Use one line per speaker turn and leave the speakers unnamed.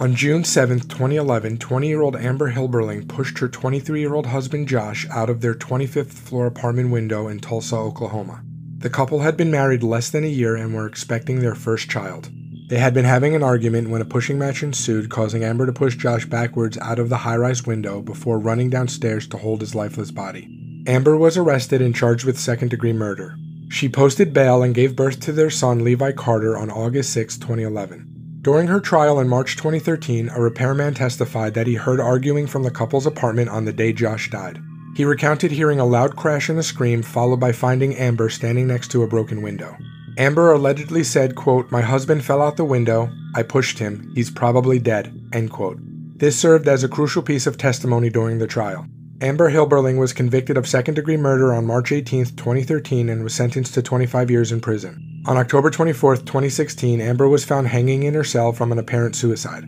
On June 7, 2011, 20 year old Amber Hilberling pushed her 23 year old husband Josh out of their 25th floor apartment window in Tulsa, Oklahoma. The couple had been married less than a year and were expecting their first child. They had been having an argument when a pushing match ensued, causing Amber to push Josh backwards out of the high rise window before running downstairs to hold his lifeless body. Amber was arrested and charged with second degree murder. She posted bail and gave birth to their son Levi Carter on August 6, 2011. During her trial in March 2013, a repairman testified that he heard arguing from the couple's apartment on the day Josh died. He recounted hearing a loud crash and a scream, followed by finding Amber standing next to a broken window. Amber allegedly said, quote, My husband fell out the window. I pushed him. He's probably dead. End quote. This served as a crucial piece of testimony during the trial. Amber Hilberling was convicted of second degree murder on March 18, 2013, and was sentenced to 25 years in prison. On October 24, 2016, Amber was found hanging in her cell from an apparent suicide.